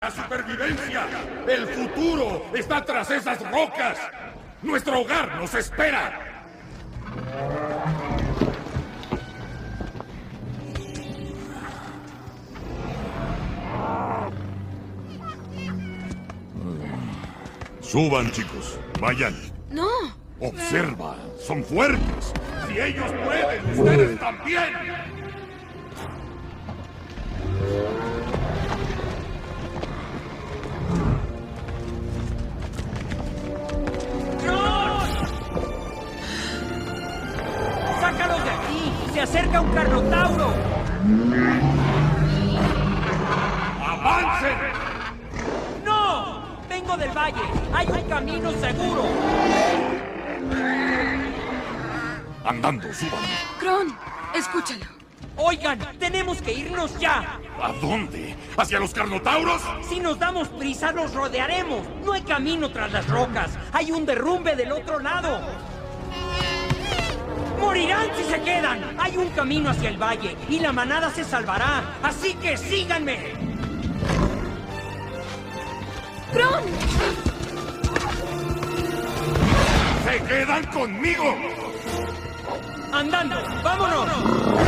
La supervivencia. El futuro está tras esas rocas. Nuestro hogar nos espera. Suban, chicos. Vayan. No. Observa. Son fuertes. Si ellos pueden, ustedes también. ¡Se acerca un carnotauro! ¡Avancen! ¡No! Vengo del valle. Hay un camino seguro. Andando, suban. Kron, escúchalo. Oigan, tenemos que irnos ya. ¿A dónde? ¿Hacia los carnotauros? Si nos damos prisa, los rodearemos. No hay camino tras las rocas. Hay un derrumbe del otro lado. Morirán si se quedan. Hay un camino hacia el valle y la manada se salvará. Así que síganme. ¡Kron! ¡Se quedan conmigo! Andando. ¡Vámonos!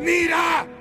¡Mira!